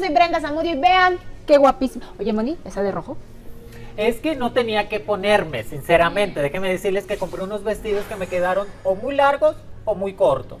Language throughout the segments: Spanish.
Soy Brenda Zamudio y vean qué guapísimo. Oye, Moni, ¿esa de rojo? Es que no tenía que ponerme, sinceramente. Déjenme decirles que compré unos vestidos que me quedaron o muy largos o muy cortos.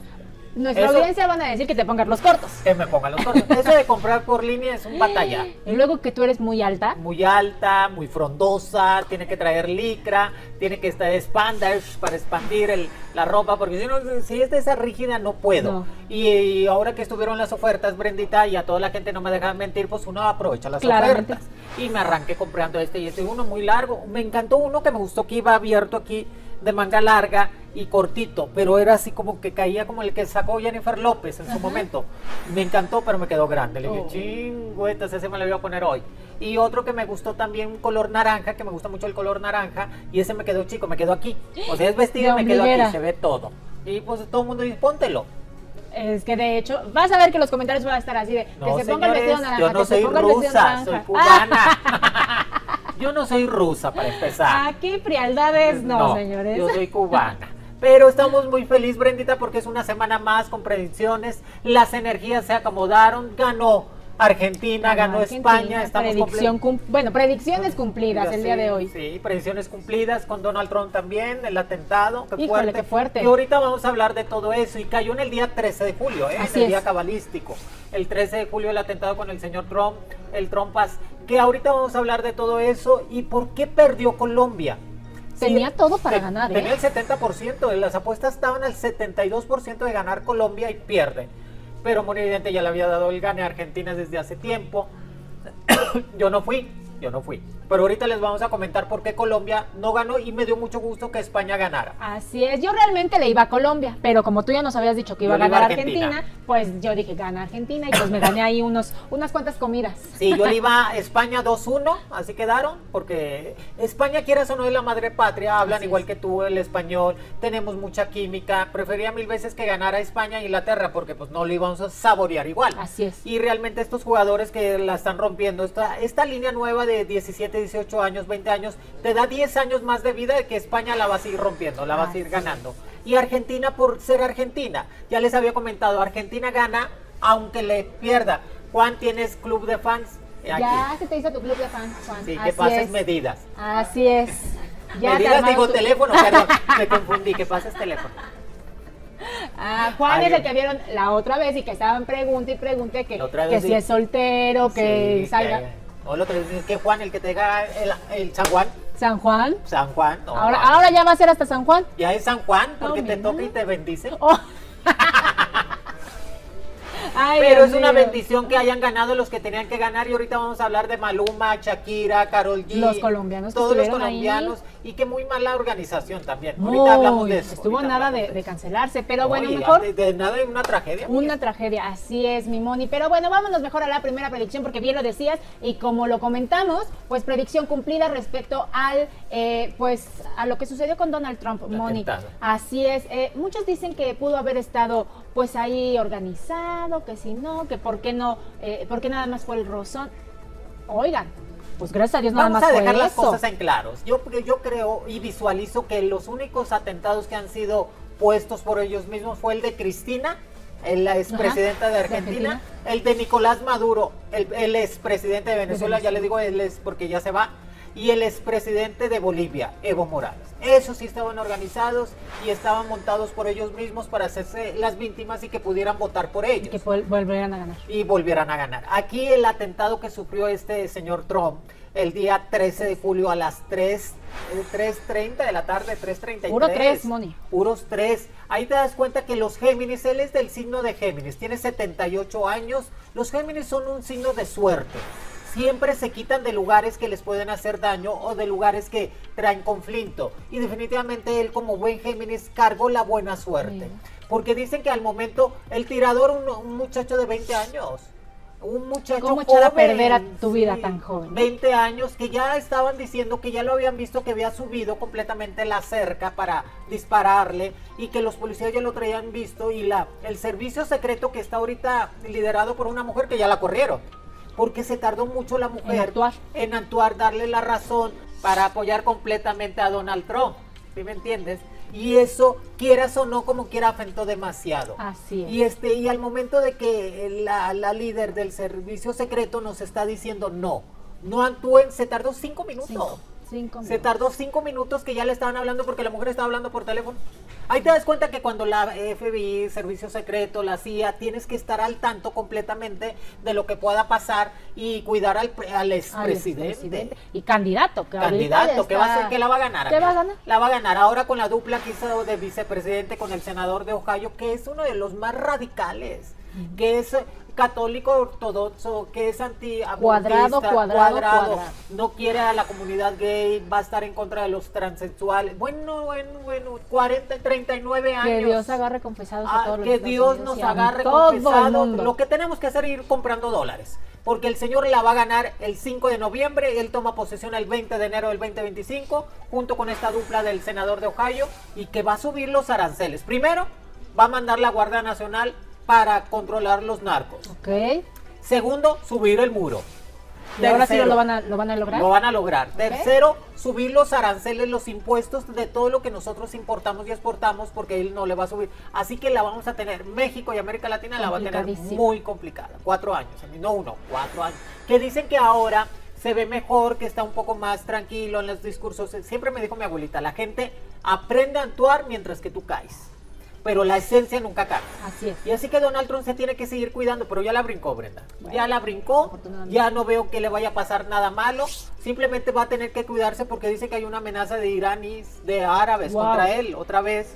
Nuestra Eso- audiencia van a decir que te pongas los cortos. Que me pongan los cortos. Eso de comprar por línea es un batalla. Y luego que tú eres muy alta. Muy alta, muy frondosa, tiene que traer licra, tiene que estar spandex para expandir el- la ropa, porque si no, si es de esa rígida no puedo. No. Y, y ahora que estuvieron las ofertas, Brendita, y a toda la gente no me dejan mentir, pues uno aprovecha las Claramente. ofertas. Y me arranqué comprando este y este, uno muy largo. Me encantó uno que me gustó que iba abierto aquí de manga larga y cortito, pero era así como que caía como el que sacó Jennifer López en su momento. Me encantó, pero me quedó grande. Le dije, Oh. chingüetas, ese me lo voy a poner hoy. Y otro que me gustó también, un color naranja, que me gusta mucho el color naranja, y ese me quedó chico, me quedó aquí. O sea, es vestido y me quedó aquí, se ve todo. Y pues todo el mundo dice, póntelo. Es que de hecho, vas a ver que los comentarios van a estar así de que se ponga el vestido naranja. yo no que se soy ponga el vestido rusa, naranja. soy cubana. yo no soy rusa, para empezar. Qué frialdades, no, señores. Yo soy cubana. Pero estamos muy feliz, Brendita, porque es una semana más con predicciones. Las energías se acomodaron. Ganó Argentina, ganó Argentina, España. Estamos predicción cum- bueno, predicciones cumplidas el día de hoy. Sí, predicciones cumplidas con Donald Trump también, el atentado. Qué Híjole, fuerte. qué fuerte. Y ahorita vamos a hablar de todo eso. Y cayó en el día 13 de julio, ¿eh? Así el es. día cabalístico. El 13 de julio el atentado con el señor Trump, el Trumpas. Que ahorita vamos a hablar de todo eso y por qué perdió Colombia. Tenía todo para te- ganar, ¿eh? Tenía el 70%, las apuestas estaban al 72% de ganar Colombia y pierde. Pero muy evidente ya le había dado el gane a Argentina desde hace tiempo. yo no fui, yo no fui. Pero ahorita les vamos a comentar por qué Colombia no ganó y me dio mucho gusto que España ganara. Así es, yo realmente le iba a Colombia, pero como tú ya nos habías dicho que iba Yo a iba a ganar Argentina. Argentina, pues yo dije gana Argentina y pues me gané ahí unos, unas cuantas comidas. Sí, yo le iba a España 2-1, así quedaron, porque España, quieras o no, es la madre patria, hablan Así igual es. que tú el español, tenemos mucha química, prefería mil veces que ganara España e Inglaterra, porque pues no lo íbamos a saborear igual. Así es. Y realmente estos jugadores que la están rompiendo, esta, esta línea nueva de 17, 18 años, 20 años, te da 10 años más de vida de que España la va a seguir rompiendo, la va a seguir es. ganando. Y Argentina por ser Argentina, ya les había comentado, Argentina gana aunque le pierda. Juan, ¿tienes club de fans? Aquí. Ya se te hizo tu club de fans, Juan. Sí, que Así pases es. medidas. Así es. Ya te medidas digo tu- teléfono, perdón, me confundí, que pases teléfono. Ah, Juan es el que vieron la otra vez y que estaban pregunta y pregunte que, que si es soltero, que Sí, salga. que- o el otro que Juan, el que te diga el, el San Juan, San Juan. San Juan, no, ahora, ahora ya va a ser hasta San Juan. ya es San Juan porque te toca y te bendice. Oh. Ay, Pero es una bendición que hayan ganado los que tenían que ganar y ahorita vamos a hablar de Maluma, Shakira, Carol G. Los colombianos Todos los ahí. colombianos y que muy mala organización también. Muy, ahorita hablamos de eso. Estuvo nada de, cancelarse, pero bueno, Oye, mejor De, de nada, una tragedia. una tragedia. Así es, mi Moni. Pero bueno, vámonos mejor a la primera predicción, porque bien lo decías y como lo comentamos, pues predicción cumplida respecto al, eh, pues, a lo que sucedió con Donald Trump, Moni. Así es. eh, muchos dicen que pudo haber estado, pues, ahí organizado, que si no, que por qué no, eh, por qué nada más fue el rozón. Oigan, pues gracias a Dios nada Vamos más a fue dejar las eso. cosas en claros. Yo, yo creo y visualizo que los únicos atentados que han sido puestos por ellos mismos fue el de Cristina, el- la expresidenta de de Argentina, Argentina. el de Nicolás Maduro, el, el expresidente de Venezuela, ya le digo él es porque ya se va, y el expresidente de Bolivia, Evo Morales. Esos sí estaban organizados y estaban montados por ellos mismos para hacerse las víctimas y que pudieran votar por ellos que vol- volverán a ganar. y volvieran a ganar. Aquí el atentado que sufrió este señor Trump el día 13 de julio a las 3, eh, 3.30 de la tarde, 3.33. Puro tres, Moni. Puros 3. Ahí te das cuenta que los Géminis, él es del signo de Géminis, tiene 78 años. Los Géminis son un signo de suerte. Siempre se quitan de lugares que les pueden hacer daño o de lugares que traen conflicto. Y definitivamente él como buen Géminis cargó la buena suerte. Porque dicen que al momento el tirador, un, un muchacho de 20 años, un muchacho ¿Cómo echar a perder a tu vida tan joven? 20 años que ya estaban diciendo que ya lo habían visto que había subido completamente la cerca para dispararle y que los policías ya lo traían visto y la el servicio secreto que está ahorita liderado por una mujer que ya la corrieron porque se tardó mucho la mujer actuar. en actuar, darle la razón para apoyar completamente a Donald Trump. ¿Sí me entiendes? Y eso, quieras o no, como quiera, afectó demasiado. Así es. Y, este, y al momento de que la, la líder del servicio secreto nos está diciendo no, no actúen, se tardó cinco minutos. Cinco. Cinco Se tardó cinco minutos que ya le estaban hablando porque la mujer estaba hablando por teléfono. Ahí te das cuenta que cuando la FBI, Servicio Secreto, la CIA, tienes que estar al tanto completamente de lo que pueda pasar y cuidar al, al expresidente. Y candidato. Que Candidato, que, va a ser, que la va a ganar. ¿Qué va a ganar? La va a ganar ahora con la dupla que hizo de vicepresidente con el senador de Ohio, que es uno de los más radicales, que es católico ortodoxo, que es anti Cuadrado, cuadrado, cuadrado. no quiere a la comunidad gay, va a estar en contra de los transexuales. Bueno, bueno, bueno, 40, 39 años. Que Dios agarre confesados a Ah, todos los que Estados Dios Unidos nos a agarre confesados. Lo que tenemos que hacer es ir comprando dólares. Porque el señor la va a ganar el 5 de noviembre. Él toma posesión el 20 de enero del 2025. Junto con esta dupla del senador de Ohio. Y que va a subir los aranceles. Primero, va a mandar la Guardia Nacional para controlar los narcos. Ok. Segundo, subir el muro. Y ahora sí Tercero, lo van a, lo van a lograr. lo van a lograr. Tercero, subir los aranceles, los impuestos de todo lo que nosotros importamos y exportamos, porque él no le va a subir. Así que la vamos a tener, México y América Latina la va a tener muy complicada. Cuatro años, no uno, cuatro años. Que dicen que ahora se ve mejor, que está un poco más tranquilo en los discursos. Siempre me dijo mi abuelita, la gente aprende a actuar mientras que tú caes. Pero la esencia nunca cae. Así es. Y así que Donald Trump se tiene que seguir cuidando, pero ya la brincó, Brenda. Bueno, ya la brincó, ya no veo que le vaya a pasar nada malo. Simplemente va a tener que cuidarse porque dice que hay una amenaza de iraníes, de árabes Wow. contra él, otra vez.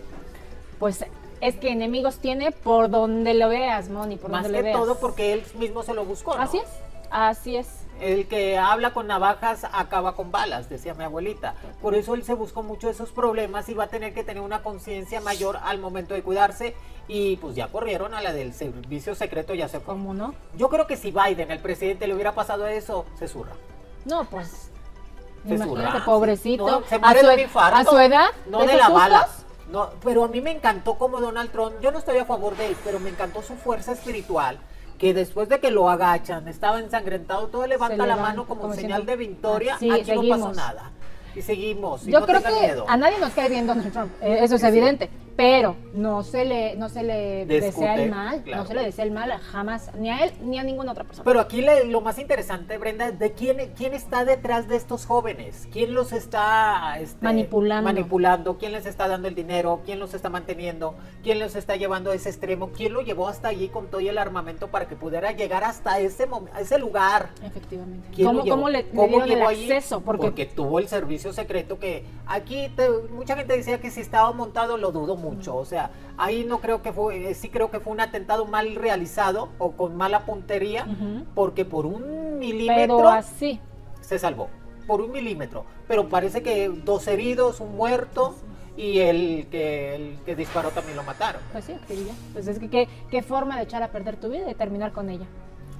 Pues es que enemigos tiene por donde lo veas, Moni, por Más donde que lo veas. todo porque él mismo se lo buscó. ¿no? Así es, así es. El que habla con navajas acaba con balas, decía mi abuelita. Por eso él se buscó mucho esos problemas y va a tener que tener una conciencia mayor al momento de cuidarse. Y pues ya corrieron a la del servicio secreto, ya se fue. ¿Cómo no? Yo creo que si Biden, el presidente, le hubiera pasado eso, se zurra. No, pues. Se Imagínate, pobrecito. No, se a, muere su, de un infarto. a su edad. No de de, la bala. No, pero a mí me encantó como Donald Trump, yo no estoy a favor de él, pero me encantó su fuerza espiritual, que después de que lo agachan, estaba ensangrentado, todo levanta la mano como, como señal de victoria, Ah, sí, aquí no pasó nada. Y seguimos, y Yo no creo que miedo. a nadie nos cae bien Donald Trump, eh, eso es sí. evidente, pero no se le, no se le Discute, desea el mal, claro. no se le desea el mal jamás, ni a él ni a ninguna otra persona. Pero aquí le- lo más interesante, Brenda, es de quién, quién está detrás de estos jóvenes, quién los está este, Manipulando. manipulando, quién les está dando el dinero, quién los está manteniendo, quién los está llevando a ese extremo, quién lo llevó hasta allí con todo el armamento para que pudiera llegar hasta ese, a ese lugar. Efectivamente. ¿Quién ¿Cómo, cómo le, le ¿Cómo el llegó allí? acceso? Porque, tuvo el servicio secreto que aquí te- mucha gente decía que si estaba montado lo dudo mucho. O sea, ahí no creo que fue, eh, sí creo que fue un atentado mal realizado o con mala puntería, porque por un milímetro pero así, se salvó. Por un milímetro. Pero parece que dos heridos, un muerto y el que, el que disparó también lo mataron. pues sí. Pues es que qué, qué forma de echar a perder tu vida y terminar con ella.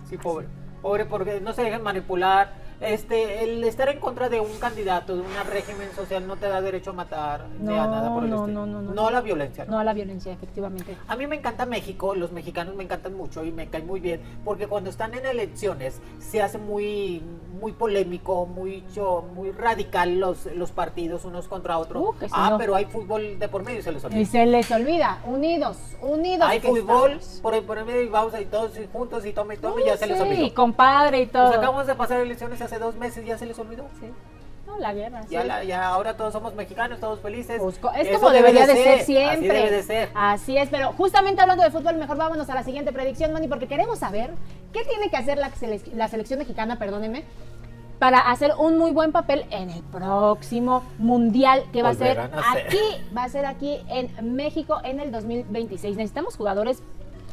Sí, pobre. Pobre porque no se dejen manipular. Este, el estar en contra de un candidato, de un régimen social, no te da derecho a matar ni a No, nada por el no, estilo. no, no, no. a la violencia. No a la violencia, efectivamente. A mí me encanta México, los mexicanos me encantan mucho y me caen muy bien, porque cuando están en elecciones se hace muy, muy polémico, muy, cho- muy radical los, los partidos unos contra otros. Uh, ah, no. pero hay fútbol de por medio y se les olvida. Y se les olvida, unidos, unidos. Hay fútbol estamos. por, por el medio y vamos ahí todos juntos y tome y tome y Uh, ya se les sí, olvidó. compadre y todo. Pues acabamos de pasar elecciones hace dos meses, ya se les olvidó. Sí. No, la guerra. Ya, sí. la- ya ahora todos somos mexicanos, todos felices. Pues, co- es Eso como debe debería de ser, siempre. Así debe de ser. Así es, pero justamente hablando de fútbol, mejor vámonos a la siguiente predicción, Moni, porque queremos saber qué tiene que hacer la, sele- la selección mexicana, perdóneme, para hacer un muy buen papel en el próximo mundial que va a ser Volverán a ser. aquí, va a ser aquí en México en el 2026. Necesitamos jugadores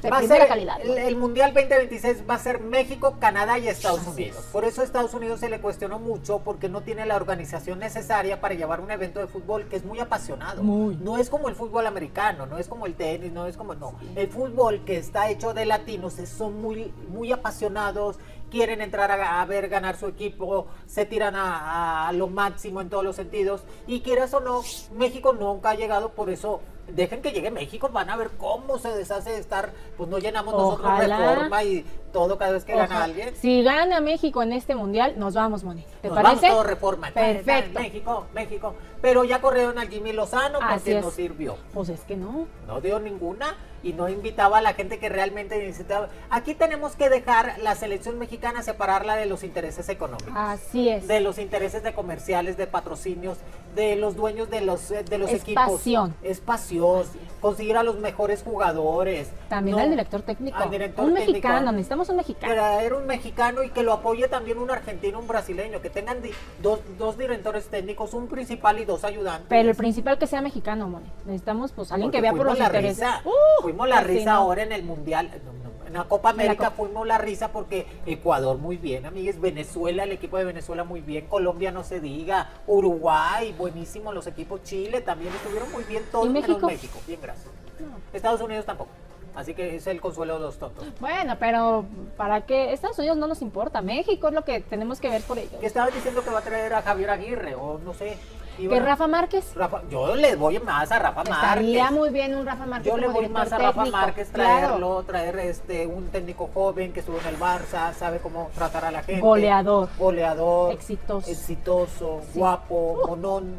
de Va primera ser calidad. el, el Mundial 2026 va a ser México, Canadá y Estados Unidos. Por eso a Estados Unidos se le cuestionó mucho porque no tiene la organización necesaria para llevar un evento de fútbol que es muy apasionado. Muy. No es como el fútbol americano, no es como el tenis, no es como no. El fútbol que está hecho de latinos son muy muy apasionados, quieren entrar a, a ver ganar su equipo, se tiran a, a lo máximo en todos los sentidos y quieras o no, México nunca ha llegado, por eso dejen que llegue México, van a ver cómo se deshace de estar, pues no llenamos nosotros reforma y todo cada vez que gana alguien. Si gana México en este mundial, nos vamos, Moni. ¿Te Nos parece? vamos todo reforma. Perfecto. México, México. Pero ya corrieron al Jimmy Lozano porque no sirvió. Pues es que no. No dio ninguna y no invitaba a la gente que realmente necesitaba. Aquí tenemos que dejar la selección mexicana, separarla de los intereses económicos. Así es. De los intereses de comerciales, de patrocinios, de los dueños de los, eh, de los Es equipos. pasión. Es pasión. Conseguir a los mejores jugadores. También No, al director técnico. al director un técnico. mexicano, necesitamos un mexicano. traer un mexicano y que lo apoye también un argentino, un brasileño, que tengan di- dos, dos directores técnicos, un principal y dos ayudantes. Pero el principal que sea mexicano, Moni. Necesitamos pues alguien Porque que vea por fuimos los la intereses. risa, Uh, fuimos la pues risa no. ahora en el mundial, no, en la Copa la América Copa. fuimos la risa porque Ecuador muy bien, amigues, Venezuela, el equipo de Venezuela muy bien, Colombia no se diga, Uruguay, buenísimo, los equipos Chile también estuvieron muy bien, todos ¿Y menos México? México, bien gracias. No. Estados Unidos tampoco, así que es el consuelo de los tontos. Bueno, pero ¿para qué? Estados Unidos no nos importa. México es lo que tenemos que ver por ellos. Que estaban diciendo que va a traer a Javier Aguirre, o no sé. Que Rafa Márquez. Rafa- yo le voy más a Rafa Estaría Márquez. muy bien un Rafa Márquez Yo le voy más a Rafa técnico. Márquez Claro. traerlo, traer este un técnico joven que estuvo en el Barça, sabe cómo tratar a la gente. Goleador. Goleador. Exitoso. Exitoso, Sí. guapo, monón,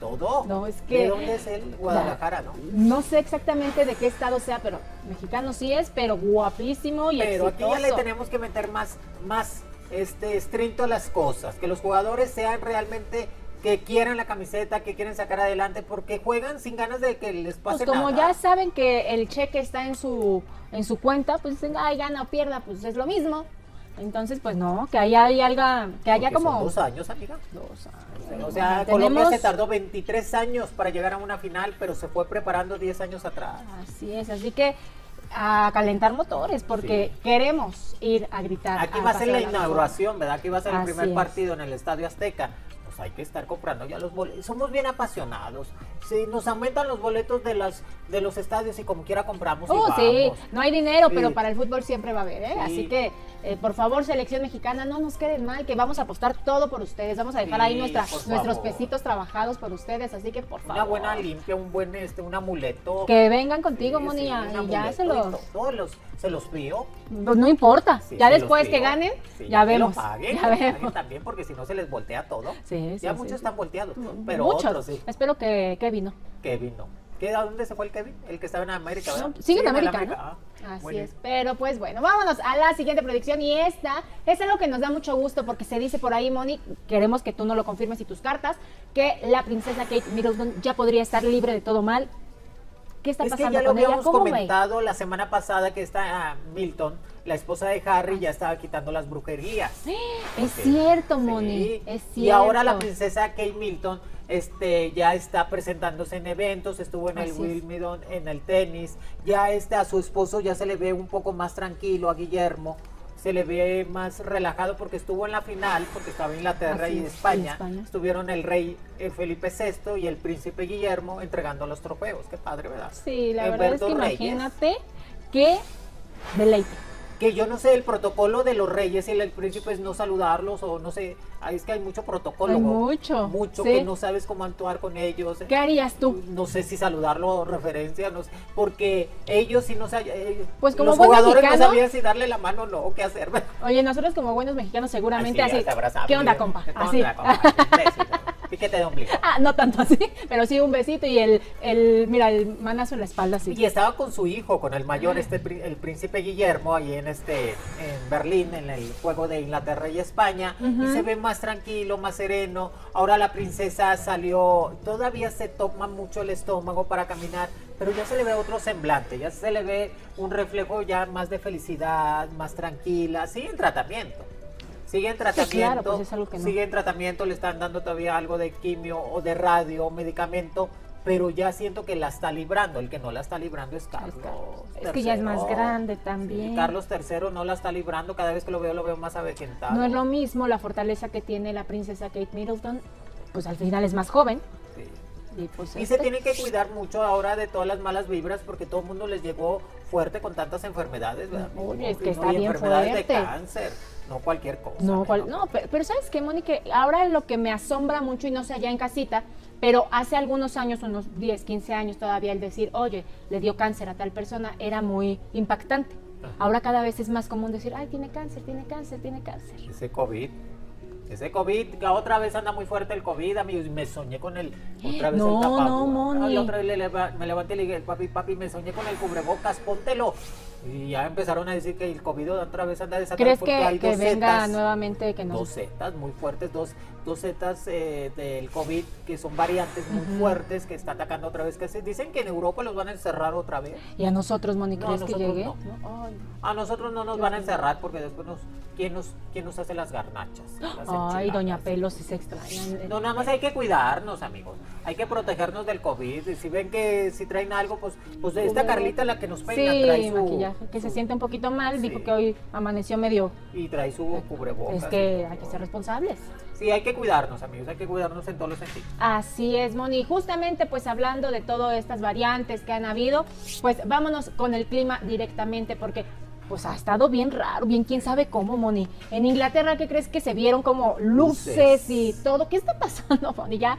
todo. No, es que- ¿De dónde es él? Guadalajara, ¿no? No sé exactamente de qué estado sea, pero mexicano sí es, pero guapísimo y Pero aquí exitoso. ya le tenemos que meter más, más este, estricto a las cosas, que los jugadores sean realmente que quieran la camiseta, que quieren sacar adelante, porque juegan sin ganas de que les pase Pues como nada. ya saben que el cheque está en su en su cuenta, pues dicen, ay, gana o pierda, pues es lo mismo. Entonces, pues no, que haya, hay algo, que haya Porque son como dos años, amiga. Dos años. O sea, Tenemos- Colombia se tardó 23 años para llegar a una final, pero se fue preparando 10 años atrás. Así es, así que a calentar motores, porque queremos ir a gritar. Aquí va a ser la inauguración, ¿verdad? Aquí va a ser el primer es. partido en el Estadio Azteca. Hay que estar comprando ya los boletos. Somos bien apasionados. Si nos aumentan los boletos de las de los estadios y como quiera compramos y Oh, sí, vamos. no hay dinero, Sí. pero para el fútbol siempre va a haber, ¿eh? Sí. Así que, eh, por favor, selección mexicana, no nos queden mal, que vamos a apostar todo por ustedes. Vamos a dejar Sí, ahí nuestra- nuestros favor. pesitos trabajados por ustedes, así que por favor. Una buena limpia, un buen este, un amuleto. Que vengan contigo, Sí, Moni, sí, ya- y ya se y los... todo, los- se los pido. Pues no importa, Sí, ya después que ganen, Sí, ya que vemos. Lo paguen, ya que lo paguen vemos. también, porque si no se les voltea todo. Sí, sí, ya sí, muchos sí. están volteados, pero Muchos. otros sí. Espero que, que vino. Kevin no. ¿Qué, ¿A dónde se fue el Kevin? El que estaba en América, ¿verdad? No, sigue en América, ¿no? Ah, Así es. Pero pues bueno, vámonos a la siguiente predicción. Y esta es algo que nos da mucho gusto porque se dice por ahí, Moni, queremos que tú no lo confirmes y tus cartas, que la princesa Kate Middleton ya podría estar libre de todo mal. ¿Qué está Es que pasando ya lo habíamos comentado la semana pasada que está ah, Milton, la esposa de Harry, ya estaba quitando las brujerías. Es cierto, Sí. Moni. Es cierto. Y ahora la princesa Kate Milton este, ya está presentándose en eventos, estuvo en el Así es. Wimbledon, en el tenis. Ya este, a su esposo ya se le ve un poco más tranquilo, a Guillermo. Se le ve más relajado porque estuvo en la final, porque estaba Inglaterra Así y es, España. España. Estuvieron el rey eh, Felipe VI y el príncipe Guillermo entregando los trofeos. Qué padre, ¿verdad? Sí, la verdad es que Reyes. imagínate qué deleite. Que yo no sé el protocolo de los reyes y el, príncipe es no saludarlos o no sé, es que hay mucho protocolo. Hay mucho, Mucho sí. que no sabes cómo actuar con ellos. ¿Qué harías tú? No sé si saludarlo o referencia, no sé, porque ellos sí no sabían, Pues como los jugadores no sabían si darle la mano o no, qué hacer. Oye, nosotros como buenos mexicanos seguramente Así, ¿Qué onda, compa? ¿qué Así. onda, compa? Piquete de ombligo. Ah, no tanto así, pero sí un besito y el, el mira, el manazo en la espalda así. Y estaba con su hijo, con el mayor, este el príncipe Guillermo, ahí en este, en Berlín, en el juego de Inglaterra y España, y se ve más tranquilo, más sereno. Ahora la princesa salió, todavía se toma mucho el estómago para caminar, pero ya se le ve otro semblante, ya se le ve un reflejo ya más de felicidad, más tranquila, en tratamiento. Sigue en tratamiento, claro, pues es algo que no. sigue en tratamiento, le están dando todavía algo de quimio o de radio o medicamento, pero ya siento que la está librando. El que no la está librando es Carlos. Es que ya es más grande también. Sí, Carlos III no la está librando, cada vez que lo veo lo veo más avejentado. No es lo mismo la fortaleza que tiene la princesa Kate Middleton, pues al final es más joven. Sí. Y, pues, Y se este- tiene que cuidar mucho ahora de todas las malas vibras porque todo el mundo les llegó fuerte con tantas enfermedades, ¿verdad? Oye, es que Y está bien enfermedades fuerte. de cáncer, no cualquier cosa. No, cual- ¿no? no, pero, pero ¿sabes qué, Mónica? Ahora lo que me asombra mucho, y no sé allá en casita, pero hace algunos años, unos 10, 15 años todavía, el decir, oye, le dio cáncer a tal persona, era muy impactante. Ahora cada vez es más común decir, ay, tiene cáncer, tiene cáncer, tiene cáncer. Ese COVID. Ese COVID, otra vez anda muy fuerte el COVID, amigos, y me soñé con el, otra vez No, el tapabocas. no, Moni. Ah, otra vez le me levanté y le dije, papi, papi, me soñé con el cubrebocas, póntelo. Y ya empezaron a decir que el COVID otra vez anda desatado ¿Crees porque que, hay que dos venga cepas. nuevamente que nos... Dos zetas muy fuertes, dos, dos zetas eh, del COVID que son variantes muy fuertes que está atacando otra vez. Que se, dicen que en Europa los van a encerrar otra vez. ¿Y a nosotros, Moni, No, crees que nosotros llegue? no. No, ay. A nosotros no nos Dios van a encerrar porque después nos, ¿quién nos, quién nos hace las garnachas? Las Ay, doña Pelos, si se extrañan. No, nada más hay que cuidarnos, amigos. Hay que protegernos del COVID. Y si ven que si traen algo, pues, pues esta Carlita la que nos peina trae su maquillaje, que se siente un poquito mal, Sí. dijo que hoy amaneció medio... y trae su cubrebocas. Es que hay que ser responsables. Sí, hay que cuidarnos, amigos. Hay que cuidarnos en todos los sentidos. Así es, Moni. Justamente, pues hablando de todas estas variantes que han habido, pues vámonos con el clima directamente, porque pues ha estado bien raro, bien quién sabe cómo, Moni. En Inglaterra, ¿qué crees que se vieron como luces, Luces. y todo? ¿Qué está pasando, Moni? Ya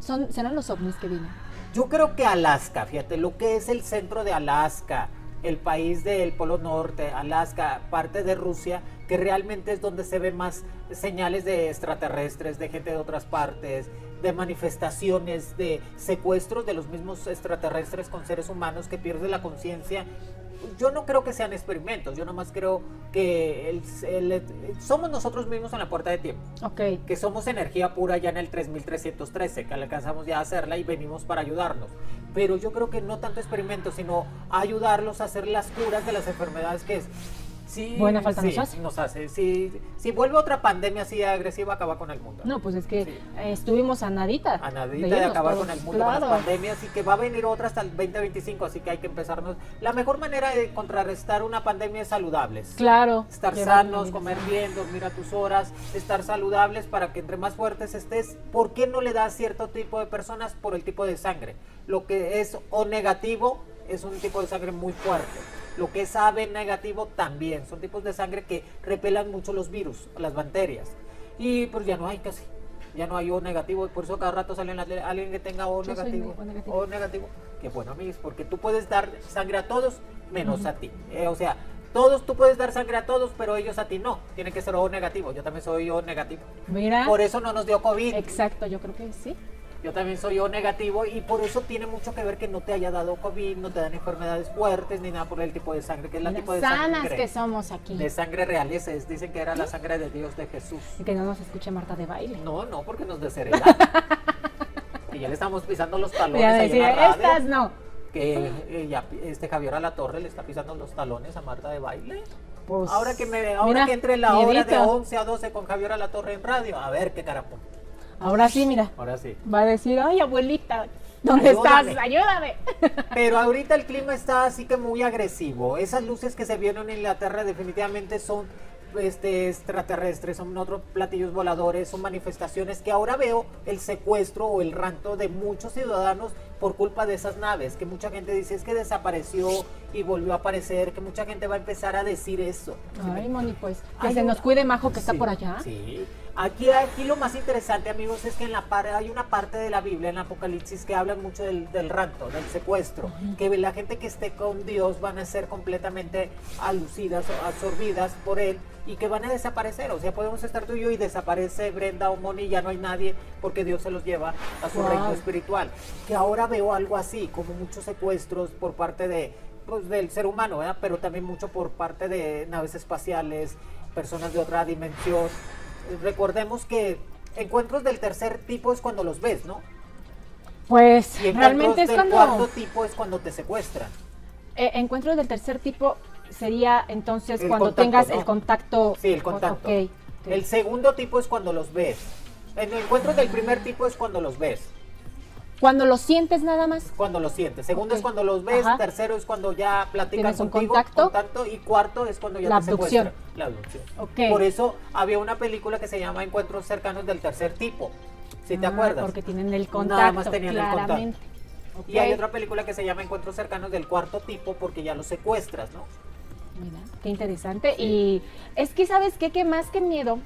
son, serán los ovnis que vienen. Yo creo que Alaska, fíjate, lo que es el centro de Alaska, el país del Polo Norte, Alaska, parte de Rusia, que realmente es donde se ven más señales de extraterrestres, de gente de otras partes, de manifestaciones, de secuestros de los mismos extraterrestres con seres humanos que pierden la conciencia. Yo no creo que sean experimentos, yo nomás creo que el- el- somos nosotros mismos en la puerta de tiempo Ok. que somos energía pura ya en el 3313, que alcanzamos ya a hacerla y venimos para ayudarnos. Pero yo creo que no tanto experimento, sino ayudarlos a hacer las curas de las enfermedades que es. Sí, Buena falta sí, nos hace. nos hace. Si, si vuelve otra pandemia así agresiva, acaba con el mundo. No, pues es que Sí. eh, estuvimos a nadita. A nadita de acabar todos. con el mundo con las pandemias y que va a venir otra hasta el 2025, así que hay que empezarnos. La mejor manera de contrarrestar una pandemia es saludables. Claro. Estar sanos, comer bien, dormir a tus horas, estar saludables para que entre más fuertes estés. ¿Por qué no le das cierto tipo de personas por el tipo de sangre? Lo que es O negativo es un tipo de sangre muy fuerte. Lo que es AB negativo también. Son tipos de sangre que repelan mucho los virus, las bacterias. Y pues ya no hay casi. Ya no hay O negativo, por eso cada rato sale en la tele alguien que tenga negativo. O negativo. O negativo. Que bueno, amigos, porque tú puedes dar sangre a todos menos a ti. Eh, o sea, todos tú puedes dar sangre a todos, pero ellos a ti no. Tiene que ser O negativo. Yo también soy O negativo. Mira. Por eso no nos dio COVID. Exacto, yo creo que sí. Yo también soy O negativo y por eso tiene mucho que ver que no te haya dado COVID, no te dan enfermedades fuertes ni nada por el tipo de sangre, que es la tipo de sanas sangre. que somos aquí. De sangre real, ese es, dicen que era la sangre de Dios de Jesús. Y que no nos escuche Marta de baile. No, no, porque nos desheredan. y ya le estamos pisando los talones Ya decía, la radio. estas no. Que eh, ya, este Javier Alatorre le está pisando los talones a Marta de baile. Pues, Ahora que me ahora mira, que entre la hora de miedito. 11 a 12 con Javier Alatorre en radio, a ver qué carajo. Ahora sí, mira. Ahora sí. Va a decir, ay, abuelita, ¿dónde Ayúdame. estás? Ayúdame. Pero ahorita el clima está así que muy agresivo. Esas luces que se vieron en Inglaterra definitivamente son este, extraterrestres, son otros platillos voladores, son manifestaciones que ahora veo el secuestro o el ranto de muchos ciudadanos por culpa de esas naves, que mucha gente dice es que desapareció y volvió a aparecer, que mucha gente va a empezar a decir eso. Ay, Moni, pues, que se nos cuide Majo que está por allá. Sí. Aquí, aquí lo más interesante, amigos, es que en la par- hay una parte de la Biblia, en el Apocalipsis, que habla mucho del, del ranto, del secuestro, que la gente que esté con Dios van a ser completamente alucidas o absorbidas por Él y que van a desaparecer. O sea, podemos estar tú y yo y desaparece Brenda o Moni y ya no hay nadie porque Dios se los lleva a su Wow. reino espiritual. Que ahora veo algo así, como muchos secuestros por parte de pues, del ser humano, pero también mucho por parte de naves espaciales, personas de otra dimensión. Recordemos que encuentros del tercer tipo es cuando los ves, ¿no? Pues, Y encuentros realmente es del cuando... cuarto tipo es cuando te secuestran. Eh, encuentros del tercer tipo sería entonces El cuando contacto, tengas ¿no? el contacto. Sí, el contacto. El segundo tipo es cuando los ves. En encuentros del primer tipo es cuando los ves, Cuando lo sientes nada más. cuando los sientes. Segundo es cuando los ves, Ajá. tercero es cuando ya platican un contigo, contacto. y cuarto es cuando ya La te abducción. secuestran. La abducción. Ok. Por eso había una película que se llama Encuentros cercanos del tercer tipo. Si te Ah, acuerdas. Porque tienen el contacto. Nada más tenían el contacto. claramente. Y hay otra película que se llama Encuentros cercanos del cuarto tipo porque ya los secuestras, ¿no? Mira, qué interesante. Y es que, ¿sabes qué? Que más que miedo,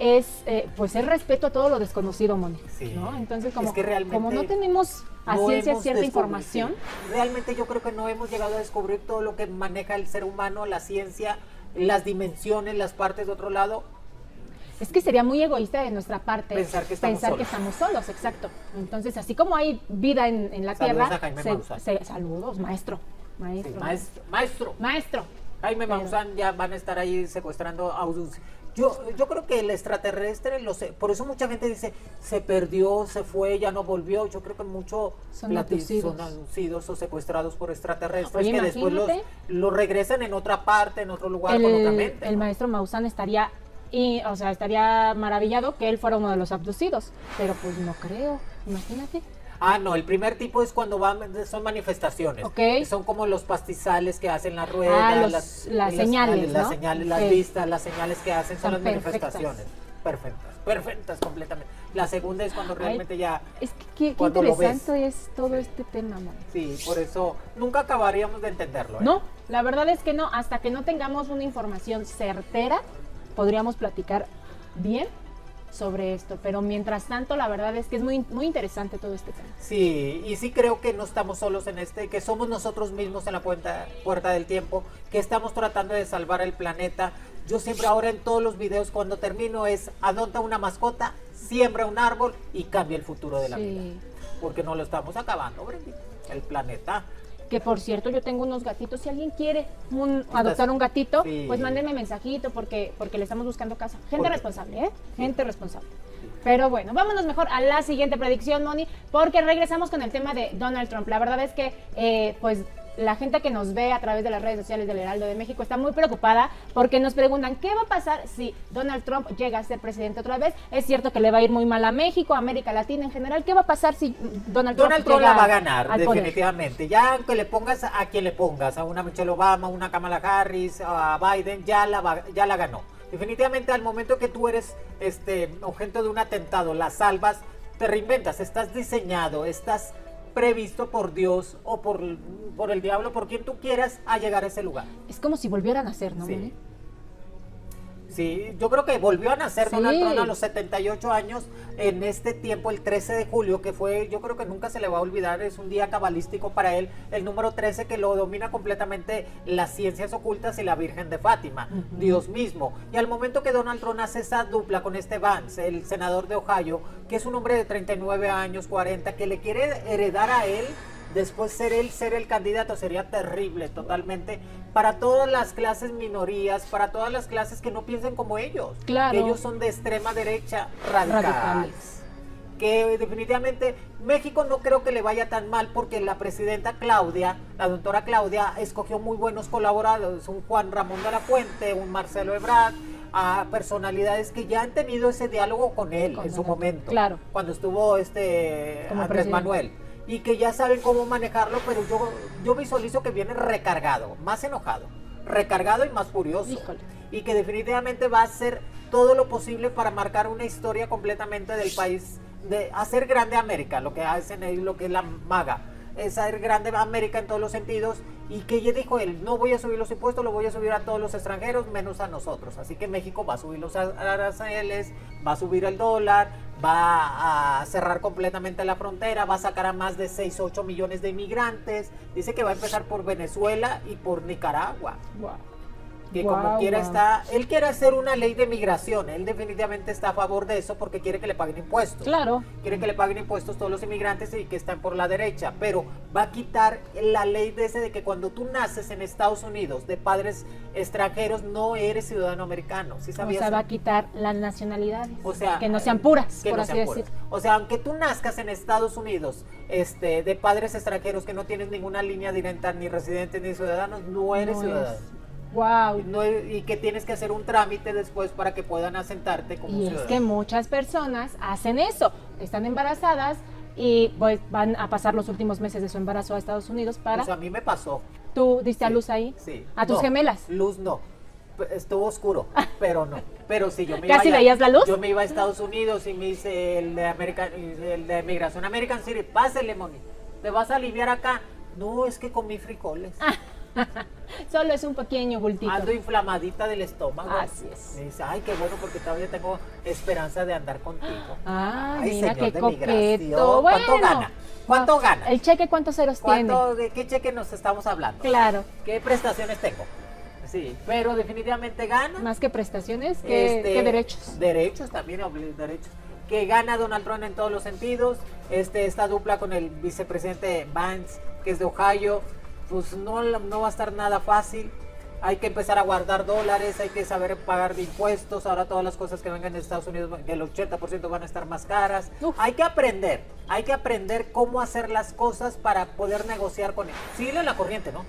es eh, pues el respeto a todo lo desconocido, Moni. Sí. ¿no? Entonces, Es como, que realmente como no tenemos a no ciencia cierta información, sí. Realmente yo creo que no hemos llegado a descubrir todo lo que maneja el ser humano, la ciencia, las dimensiones, las partes de otro lado. es que sería muy egoísta de nuestra parte Pensar que estamos pensar que solos. estamos solos, exacto. Entonces, así como hay vida en, en la Saludos a Tierra, Jaime se- se- saludos, maestro. Sí, Maestro. maestro, maestro. Maestro. Jaime Maussan ya van a estar ahí secuestrando a. Yo, yo creo que el extraterrestre, lo sé, por eso mucha gente dice, se perdió, se fue, ya no volvió. Yo creo que mucho Son abducidos o secuestrados por extraterrestres Oye, que después los, los regresan en otra parte, en otro lugar, con otra El, mente. el ¿no? maestro Maussan estaría, y, o sea, estaría maravillado que él fuera uno de los abducidos, pero pues no creo, imagínate. Ah, no, el primer tipo es cuando van, son manifestaciones. Ok. Son como los pastizales que hacen las ruedas, Ah, los- las, las señales, las ¿no? señales, las vistas, las señales que hacen son, Son las perfectas. manifestaciones. Perfectas, perfectas completamente. La segunda es cuando Ay, realmente ya, Es que qué, interesante es todo este tema, amor. sí, por eso nunca acabaríamos de entenderlo. ¿eh? No, la verdad es que no, hasta que no tengamos una información certera, podríamos platicar bien sobre esto, pero mientras tanto la verdad es que es muy, muy interesante todo este tema. Sí, y sí creo que no estamos solos en este, que somos nosotros mismos en la puerta, puerta del tiempo, que estamos tratando de salvar el planeta. Yo siempre ahora en todos los videos cuando termino es adopta una mascota, siembra un árbol y cambia el futuro de la Sí. vida. Porque no lo estamos acabando, Brendy, el planeta. Que por cierto, yo tengo unos gatitos. Si alguien quiere un- adoptar un gatito, Sí. pues mándenme mensajito porque, porque le estamos buscando casa. Gente Porque- responsable, ¿eh? Gente responsable. Pero bueno, vámonos mejor a la siguiente predicción, Moni, porque regresamos con el tema de Donald Trump. La verdad es que, eh, pues, la gente que nos ve a través de las redes sociales del Heraldo de México está muy preocupada porque nos preguntan qué va a pasar si Donald Trump llega a ser presidente otra vez. Es cierto que le va a ir muy mal a México, a América Latina en general. ¿Qué va a pasar si Donald Trump Donald Trump llega la va a ganar, poder? definitivamente. Ya aunque le pongas a quien le pongas, a una Michelle Obama, una Kamala Harris, a Biden, ya la, va- ya la ganó. Definitivamente al momento que tú eres este objeto de un atentado, la salvas, te reinventas, estás diseñado, estás previsto por Dios o por, por el diablo, por quien tú quieras, a llegar a ese lugar. Es como si volvieran a ser, ¿no, Sí. Sí, yo creo que volvió a nacer Sí. Donald Trump a los 78 años en este tiempo, el 13 de julio, que fue, yo creo que nunca se le va a olvidar, es un día cabalístico para él, el número 13 que lo domina completamente las ciencias ocultas y la Virgen de Fátima, Ujú. Dios mismo. Y al momento que Donald Trump hace esa dupla con este Vance, el senador de Ohio, que es un hombre de 39 años, 40, que le quiere heredar a él después ser él ser el candidato sería terrible totalmente para todas las clases minorías, para todas las clases que no piensen como ellos. Claro. Que ellos son de extrema derecha radicales. Radicales. Que definitivamente México no creo que le vaya tan mal porque la presidenta Claudia, la doctora Claudia, escogió muy buenos colaboradores, un Juan Ramón de la Fuente, un Marcelo Ebrard, a personalidades que ya han tenido ese diálogo con él Con en su momento. claro. Cuando estuvo este Como Andrés presidente. Manuel y que ya saben cómo manejarlo, pero yo, yo visualizo que viene recargado, más enojado, recargado y más furioso. Híjole. Y que definitivamente va a hacer todo lo posible para marcar una historia completamente del país, de hacer grande América, lo que hacen ahí, lo que es la maga, es hacer grande América en todos los sentidos. Y que ya dijo él, no voy a subir los impuestos, lo voy a subir a todos los extranjeros, menos a nosotros. Así que México va a subir los aranceles, va a subir el dólar, va a cerrar completamente la frontera, va a sacar a más de 6, 8 millones de inmigrantes. Dice que va a empezar por Venezuela y por Nicaragua. Guau. Que como quiera está, él quiere hacer una ley de migración, él definitivamente está a favor de eso porque quiere que le paguen impuestos. Claro. Quiere que le paguen impuestos todos los inmigrantes y que están por la derecha, pero va a quitar la ley de ese de que cuando tú naces en Estados Unidos de padres extranjeros no eres ciudadano americano. ¿Sí O sea, va a quitar las nacionalidades. O sea, que no sean puras, que por no así sean decir. puras. O sea, aunque tú nazcas en Estados Unidos, este, de padres extranjeros que no tienes ninguna línea directa, ni residentes ni ciudadanos, no eres No ciudadano. Wow. No y que tienes que hacer un trámite después para que puedan asentarte como Y es que muchas personas hacen eso. Están embarazadas y pues van a pasar los últimos meses de su embarazo a Estados Unidos para... Pues a mí me pasó. ¿Tú diste a luz ahí? Sí. ¿A tus No, gemelas? Luz no. Estuvo oscuro, pero no. Pero sí, yo me ¿Casi iba allá- veías la luz? Yo me iba a Estados Unidos y me hice el de, American, el de Migración American City. Pásele, Moni. ¿Te vas a aliviar acá? No, es que comí frijoles. Solo es un pequeño bultito. Ando inflamadita del estómago. Así es. Me dice, ay, qué bueno, porque todavía tengo esperanza de andar contigo. Ay, Ay, mira señor qué de coqueto. ¿Cuánto Bueno, gana? ¿Cuánto no, gana? ¿El cheque cuántos ceros ¿Cuánto, ¿De qué cheque nos estamos hablando? tiene? Claro. ¿Qué prestaciones tengo? Sí, pero definitivamente gana. Más que prestaciones, ¿qué, Este, derechos? Derechos también, derechos. Que gana Donald Trump en todos los sentidos. Este, esta dupla con el vicepresidente Vance, que es de Ohio, pues no, no va a estar nada fácil. Hay que empezar a guardar dólares, hay que saber pagar de impuestos. Ahora todas las cosas que vengan de Estados Unidos, el 80% van a estar más caras. Uf. Hay que aprender, hay que aprender cómo hacer las cosas para poder negociar con él. Síguele la corriente, ¿no?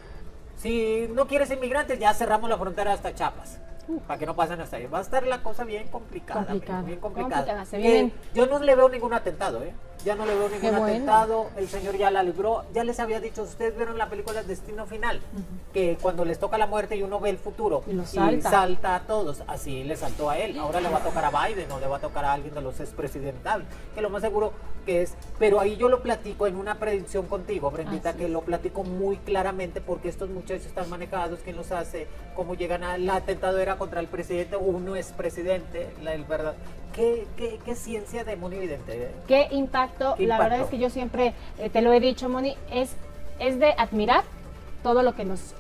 Si no quieres inmigrantes, ya cerramos la frontera hasta Chiapas. Para que no pasen hasta ahí. Va a estar la cosa bien complicada. Complicada. Bien complicada. Complicada, se Yo no le veo ningún atentado, ¿eh? Ya no le veo ningún bueno. atentado. El señor ya la libró. Ya les había dicho, ustedes vieron la película Destino Final, que cuando les toca la muerte y uno ve el futuro Y salta. salta a todos. Así le saltó a él. Ahora le va a tocar a Biden o le va a tocar a alguien de los expresidentales. Que lo más seguro que es. Pero ahí yo lo platico en una predicción contigo, Brendita, Así que lo platico muy claramente porque estos muchachos están manejados, quién los hace, cómo llegan a. El atentado era contra el presidente, uno es presidente, la el verdad. ¿Qué, qué, qué ciencia de monividente? eh? ¿Qué impacto? ¿Qué La impacto? verdad es que yo siempre eh, te lo he dicho, Moni, es, es de admirar todo lo que nos,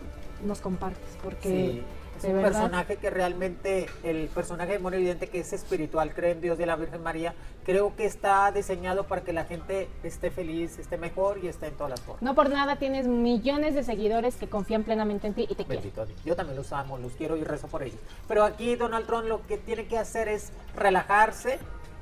nos compartes, porque Sí, es un verdad, personaje que realmente, el personaje de Mono Evidente que es espiritual, cree en Dios de la Virgen María, creo que está diseñado para que la gente esté feliz, esté mejor y esté en todas las formas. no por nada tienes millones de seguidores que confían plenamente en ti y te quieren. Yo también los amo, los quiero y rezo por ellos. Pero aquí Donald Trump lo que tiene que hacer es relajarse,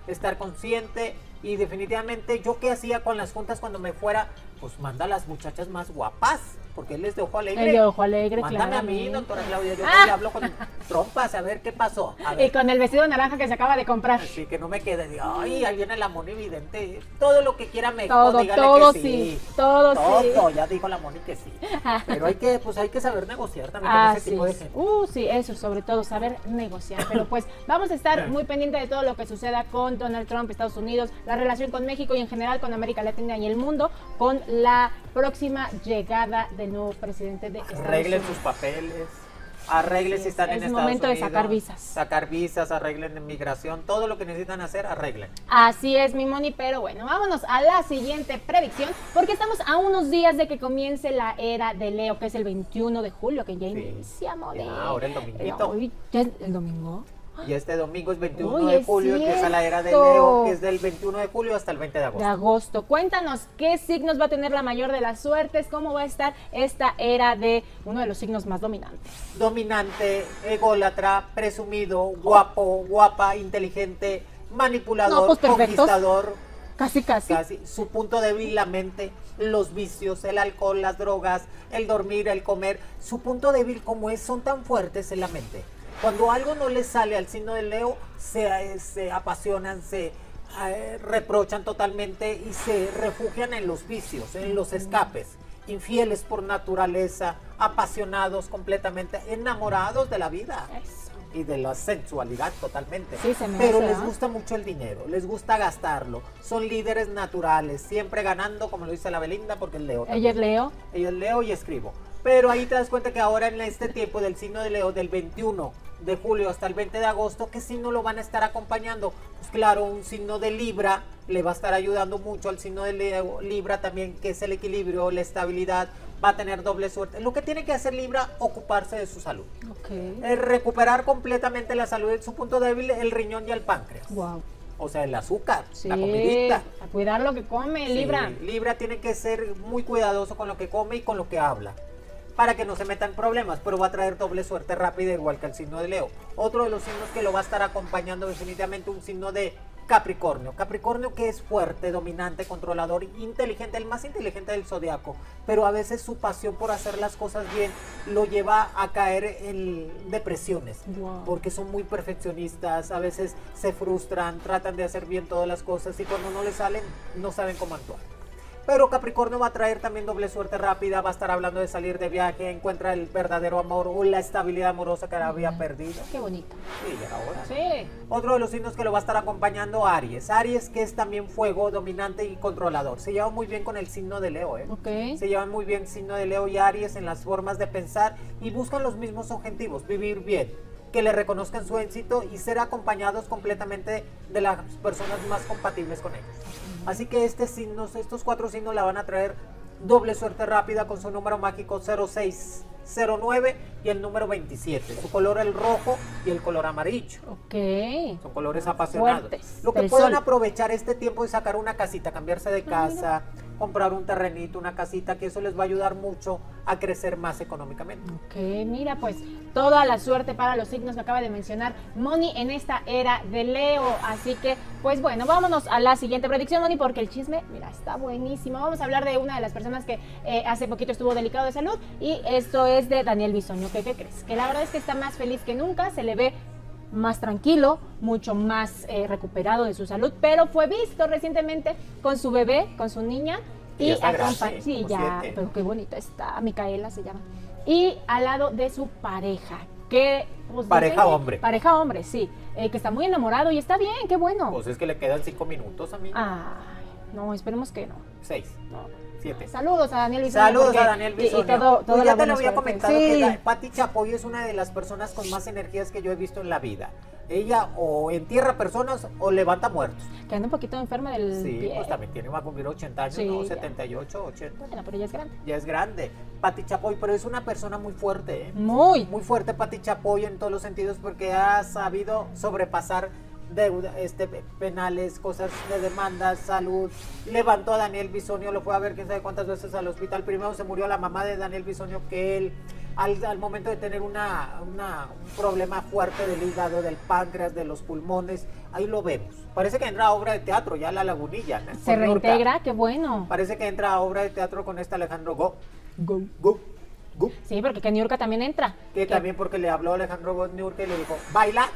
estar consciente y definitivamente yo qué hacía con las juntas cuando me fuera, pues manda a las muchachas más guapas, porque él es de ojo alegre. El de ojo alegre, Mándame a mí, doctora Claudia, yo Ah. le hablo con trompas a ver qué pasó. A Y con el vestido naranja que se acaba de comprar. Así que no me quede de, ay, ahí viene la Moni Vidente. Todo lo que quiera México, Todo, dígale todo que sí, todo sí. Todo, ya dijo la Moni que sí. Pero hay que, pues hay que saber negociar también con ese tipo de gente. Uh, sí, eso, sobre todo, saber negociar. Pero pues vamos a estar muy pendientes de todo lo que suceda con Donald Trump, Estados Unidos, la relación con México y en general con América Latina y el mundo, con la próxima llegada del nuevo presidente de Estados Arreglen Unidos. sus papeles. Arreglen Así si es, están en es Estados momento de Unidos. sacar visas. Sacar visas, arreglen inmigración. Todo lo que necesitan hacer, arreglen. Así es, mi Moni, pero bueno, vámonos a la siguiente predicción, porque estamos a unos días de que comience la era de Leo, que es el 21 de julio, que ya Sí. inicia, Moni. Ya, ahora el dominguito. Hoy, ¿ya es el domingo? Y este domingo es 21 Uy, de es julio, empieza la era de. Leo, que es del 21 de julio hasta el 20 de de agosto. agosto. Cuéntanos qué signos va a tener la mayor de las suertes, cómo va a estar esta era de uno de los signos más dominantes. Dominante, ególatra, presumido, guapo, guapa, inteligente, manipulador, No, pues, conquistador. Casi, casi. Casi. Su punto débil, la mente, los vicios, el alcohol, las drogas, el dormir, el comer. Su punto débil, como es, son tan fuertes en la mente. Cuando algo no les sale al signo de Leo, se, eh, se apasionan, se eh, reprochan totalmente y se refugian en los vicios, en los escapes. Infieles por naturaleza, apasionados completamente, enamorados de la vida Eso. y de la sensualidad totalmente. Sí, se me Pero hace, les gusta mucho el dinero, les gusta gastarlo. Son líderes naturales, siempre ganando, como lo dice la Belinda, porque el Leo. Ella también. es Leo. Ella es Leo y escribo. Pero ahí te das cuenta que ahora en este tiempo del signo de Leo, del 21 de julio hasta el 20 de agosto, ¿qué signo lo van a estar acompañando? Pues claro, un signo de Libra le va a estar ayudando mucho al signo de Leo, Libra también, que es el equilibrio, la estabilidad, va a tener doble suerte. Lo que tiene que hacer Libra, ocuparse de su salud. Ok. Eh, recuperar completamente la salud de su punto débil, el riñón y el páncreas. Wow. O sea, el azúcar, Sí, la comidita. a cuidar lo que come, Sí, Libra. Libra tiene que ser muy cuidadoso con lo que come y con lo que habla. Para que no se metan problemas, pero va a traer doble suerte rápida, igual que el signo de Leo. Otro de los signos que lo va a estar acompañando definitivamente un signo de Capricornio. Capricornio que es fuerte, dominante, controlador, inteligente, el más inteligente del zodiaco. Pero a veces su pasión por hacer las cosas bien lo lleva a caer en depresiones. Wow. Porque son muy perfeccionistas, a veces se frustran, tratan de hacer bien todas las cosas y cuando no les salen no saben cómo actuar. Pero Capricornio va a traer también doble suerte rápida, va a estar hablando de salir de viaje, encuentra el verdadero amor o la estabilidad amorosa que había perdido. Qué bonito. Sí, ya era hora. Sí. Otro de los signos que lo va a estar acompañando Aries. Aries que es también fuego, dominante y controlador. Se lleva muy bien con el signo de Leo, ¿eh? Ok. Se llevan muy bien signo de Leo y Aries en las formas de pensar y buscan los mismos objetivos, vivir bien, que le reconozcan su éxito y ser acompañados completamente de las personas más compatibles con ellos. Así que este signos, estos cuatro signos la van a traer doble suerte rápida con su número mágico 0609 y el número 27. Su color el rojo y el color amarillo. Ok. Son colores apasionados. Fuertes, Lo que pueden sol. aprovechar este tiempo es sacar una casita, cambiarse de casa, comprar un terrenito, una casita, que eso les va a ayudar mucho a crecer más económicamente. Ok, mira, pues toda la suerte para los signos que acaba de mencionar Moni en esta era de Leo. Así que, pues bueno, vámonos a la siguiente predicción, Moni, porque el chisme, mira, está buenísimo. Vamos a hablar de una de las personas que eh, hace poquito estuvo delicado de salud y esto es de Daniel Bisoño. ¿Qué, ¿Qué crees? Que la verdad es que está más feliz que nunca, se le ve más tranquilo, mucho más eh, recuperado de su salud, pero fue visto recientemente con su bebé, con su niña. Y Y sí, ya, siete. pero qué bonita está, Micaela se llama. Y al lado de su pareja, que... pues, Pareja hombre. Pareja hombre, sí, eh, que está muy enamorado y está bien, qué bueno. Pues es que le quedan cinco minutos a mí. Ay, no, esperemos que no. Seis, no. siete. Saludos a Daniel Bisoño. Saludos porque- a Daniel y- y Bisoño. todo- Pues ya te lo había suerte. comentado Sí. que Pati Chapoy es una de las personas con más energías que yo he visto en la vida. Ella o entierra personas o levanta muertos. Que anda un poquito enferma del Sí, pie. pues también tiene, va a cumplir 80 años, Sí, ¿no? ya. 78, 80. Bueno, pero ya es grande. Ya es grande. Pati Chapoy, pero es una persona muy fuerte, ¿eh? Muy. Muy fuerte Pati Chapoy en todos los sentidos porque ha sabido sobrepasar deuda, este, penales, cosas de demandas, salud. Levantó a Daniel Bisonio, lo fue a ver quién sabe cuántas veces al hospital. Primero se murió la mamá de Daniel Bisonio que él, al, al momento de tener una, una- un problema fuerte del hígado, del páncreas, de los pulmones, ahí lo vemos. Parece que entra a obra de teatro, ya la lagunilla. ¿no? Se reintegra, qué bueno. Parece que entra a obra de teatro con este Alejandro Go. Go, go, go. Sí, porque que Niurka también entra. Que Que también porque le habló Alejandro Go Niurka y le dijo, baila.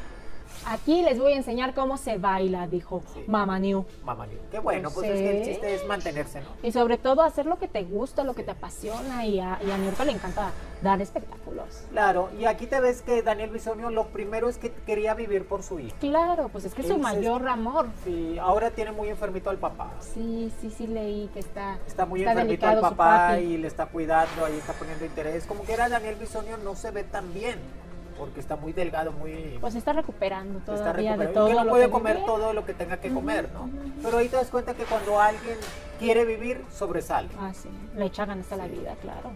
Aquí les voy a enseñar cómo se baila, dijo Sí. Mamá New. Mamá Niurka. Qué bueno, pues es que el chiste es mantenerse, ¿no? Y sobre todo hacer lo que te gusta, lo que te apasiona. Y a, y a le encanta dar espectáculos. Claro, y aquí te ves que Daniel Bisonio lo primero es que quería vivir por su hijo. Claro, pues es que es su mayor amor. Sí, ahora tiene muy enfermito al papá. Sí, sí, sí leí que está, Está muy enfermito al papá y le está cuidando, ahí está poniendo interés. Como que era Daniel Bisonio no se ve tan bien, porque está muy delgado, muy... Pues está recuperando está todavía de recuperando, todo que no lo puede que comer todo lo que tenga que comer, ¿no? Pero ahí te das cuenta que cuando alguien quiere vivir, sobresale. Ah, sí, le echa ganas a la vida, claro.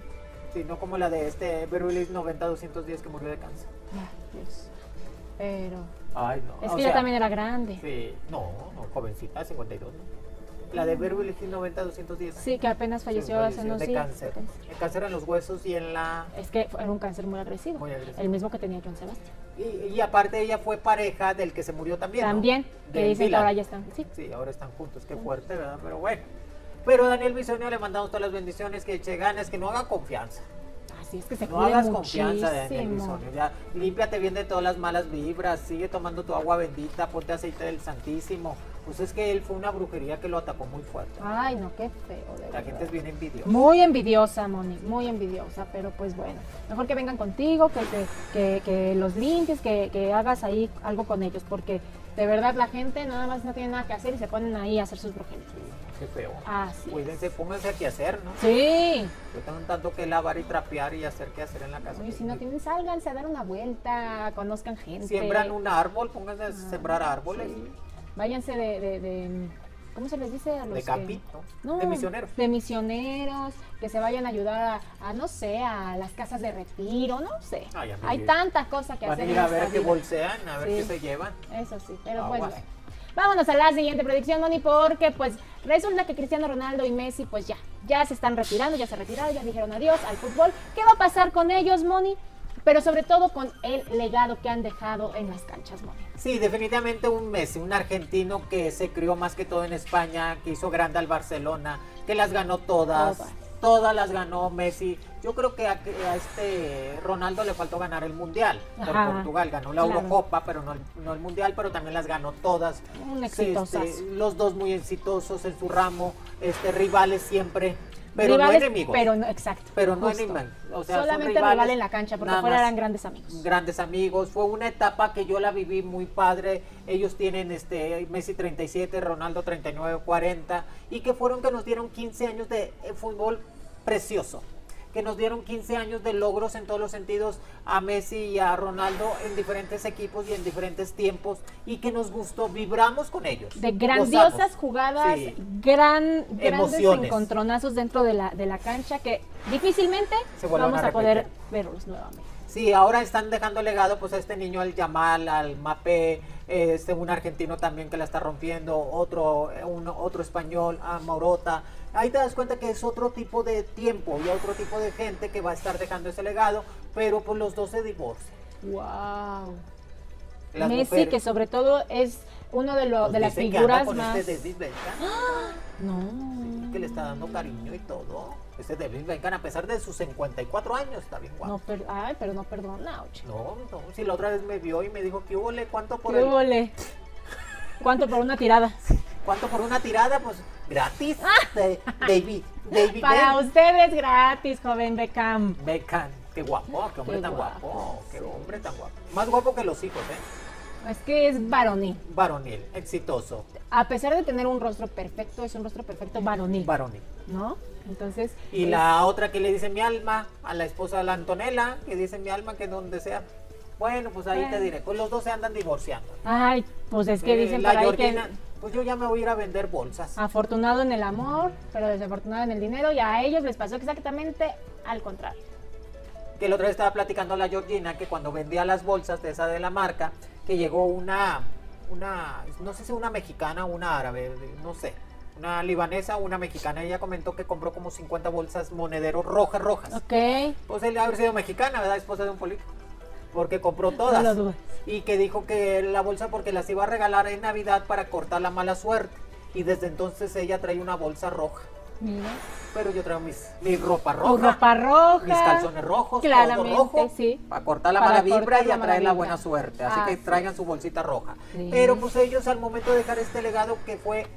Sí, no como la de este Hills 90-210 que murió de cáncer. Ay, Dios. Pero Ay, no. es o que ella sea, también era grande. Sí, no, no, jovencita, 52, ¿no? La de Beverly Hills 90-210. Sí, que apenas falleció hace unos de días. cáncer. El cáncer en los huesos y en la... Es que era un cáncer muy agresivo. Muy agresivo. El mismo que tenía John Sebastián. Y, y aparte ella fue pareja del que se murió también, ¿no? También, que dicen que ahora ya están. Sí. Sí, ahora están juntos, qué fuerte, ¿verdad? Pero bueno. Pero Daniel Bisonio le mandamos todas las bendiciones, que eche ganas, que no haga confianza. Así es que se No hagas muchísimo. confianza de Daniel Bisonio. Ya, límpiate bien de todas las malas vibras, sigue tomando tu agua bendita, ponte aceite del Santísimo. Pues es que él fue una brujería que lo atacó muy fuerte. Ay, no, qué feo, de La verdad. gente es bien envidiosa. Muy envidiosa, Moni, muy envidiosa, pero pues bueno, mejor que vengan contigo, que, que, que, que los limpies, que, que hagas ahí algo con ellos, porque de verdad la gente nada más no tiene nada que hacer y se ponen ahí a hacer sus brujerías. Qué feo. Así. Cuídense, pónganse aquí a hacer, ¿no? Sí, Yo tengo tanto que lavar y trapear y hacer que hacer en la casa. y si no tienen, sálganse a dar una vuelta, conozcan gente. Siembran un árbol, pónganse a sembrar árboles. Sí. Váyanse de, de, de- ¿cómo se les dice a los De No, de misioneros. De misioneros, que se vayan a ayudar a, a, no sé, a las casas de retiro, no sé. Ay, a mí Hay tantas cosas que Van hacer ir a ver qué bolsean, a ver Sí. qué se llevan. Eso sí, pero pues Aguas. bueno. Vámonos a la siguiente predicción, Moni, porque pues resulta que Cristiano Ronaldo y Messi pues ya, ya se están retirando, ya se retiraron, ya dijeron adiós al fútbol. ¿Qué va a pasar con ellos, Moni? Pero sobre todo con el legado que han dejado en las canchas, Moni. Sí, definitivamente un Messi, un argentino que se crió más que todo en España, que hizo grande al Barcelona, que las ganó todas. Todas. todas las ganó Messi. Yo creo que a, a este Ronaldo le faltó ganar el Mundial por Ajá, Portugal. Ganó la claro. Eurocopa, pero no el, no el Mundial, pero también las ganó todas. Un este, los dos muy exitosos en su ramo, este, rivales siempre, pero Rivales, no enemigos. Pero no, exacto. Pero no enemigos. O sea, Solamente rivales, rival en la cancha, porque más. eran grandes amigos. Grandes amigos. Fue una etapa que yo la viví muy padre. Ellos tienen este Messi 37, Ronaldo 39, 40 y que fueron que nos dieron 15 años de eh, fútbol precioso. Que nos dieron 15 años de logros en todos los sentidos a Messi y a Ronaldo en diferentes equipos y en diferentes tiempos y que nos gustó, vibramos con ellos. De grandiosas gozamos. jugadas, Sí. gran, grandes Emociones. encontronazos dentro de la, de la cancha que difícilmente vamos a a, poder verlos nuevamente. Sí, ahora están dejando legado pues a este niño, al Yamal, al Mapé, este un argentino también que la está rompiendo, otro un, otro español, a Morota. Ahí te das cuenta que es otro tipo de tiempo y otro tipo de gente que va a estar dejando ese legado, pero pues los dos se divorcian. Wow. Las Messi, mujeres, que sobre todo es uno de, lo- pues, de las dicen que anda figuras con más. este David Beckham, No. que le está dando cariño y todo. Este David Beckham, a pesar de sus 54 años, está bien guapo. No, per- ay, pero no perdona, oye. No, no, si la otra vez me vio y me dijo que hubo, ¿cuánto por ¿Qué el, huele? ¿Cuánto por una tirada? ¿Cuánto por una tirada? Pues gratis. De- David, David Para Ben- ustedes gratis, joven Beckham. Beckham. Qué guapo, qué hombre Qué tan guapo, guapo. Qué hombre tan guapo. Más guapo que los hijos, ¿eh? Es que es varonil. Varonil, exitoso. A pesar de tener un rostro perfecto, es un rostro perfecto varonil. Varonil. ¿No? Entonces. Y es- la otra que le dice mi alma, a la esposa de la Antonella, que dice mi alma que donde sea. Bueno, pues ahí te diré. Pues los dos se andan divorciando. Ay, pues es que Eh, dicen la ahí Georgina, que pues yo ya me voy a ir a vender bolsas. afortunado en el amor, pero desafortunado en el dinero, y a ellos les pasó exactamente al contrario. que la otra vez estaba platicando a la Georgina que cuando vendía las bolsas de esa de la marca, que llegó una, una, no sé si una mexicana o una árabe, no sé, una libanesa o una mexicana, ella comentó que compró como 50 bolsas monederos rojas, rojas. Ok. Pues él debe haber sido mexicana, ¿verdad? Esposa de un político. Porque compró todas. Y que dijo que la bolsa porque las iba a regalar en Navidad para cortar la mala suerte. Y desde entonces ella trae una bolsa roja. Mira. Pero yo traigo mis, mi ropa Tu roja. ropa roja. Mis calzones rojos, Claramente, todo rojo, sí. para cortar la Para mala vibra y atraer la buena suerte. Así que Así traigan su bolsita roja. Sí. Pero pues ellos al momento de dejar este legado que fue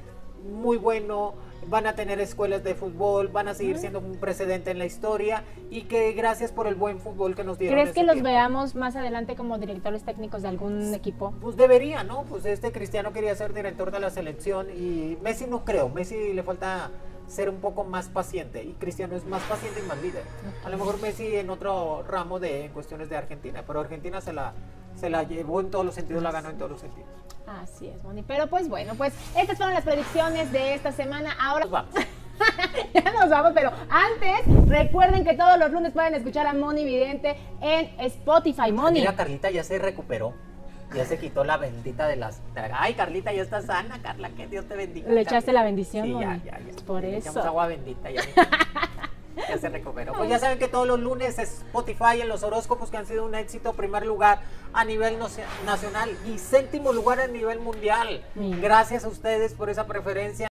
muy bueno, van a tener escuelas de fútbol, van a seguir siendo un precedente en la historia y que gracias por el buen fútbol que nos dieron. ¿Crees que los tiempo. veamos más adelante como directores técnicos de algún equipo? Pues debería, ¿no? Pues este Cristiano quería ser director de la selección y Messi no creo, Messi le falta ser un poco más paciente y Cristiano es más paciente y más líder. A lo mejor Messi en otro ramo de en cuestiones de Argentina, pero Argentina se la se la llevó en todos los sentidos, la ganó en todos los sentidos. Así es, Moni. Pero pues bueno, pues estas fueron las predicciones de esta semana. Ahora Nos vamos. ya nos vamos, pero antes recuerden que todos los lunes pueden escuchar a Moni Vidente en Spotify. Moni. Mira, Carlita ya se recuperó. Ya se quitó la bendita de las. Ay, Carlita, ya está sana, Carla, que Dios te bendiga. Le echaste Carlita. la bendición, Sí, ya, Moni. ya, ya. Por Le eso. echamos agua bendita, ya. Ya se recuperó. Pues ya saben que todos los lunes Spotify en los horóscopos que han sido un éxito, primer lugar a nivel nacional y séptimo lugar a nivel mundial. Gracias a ustedes por esa preferencia.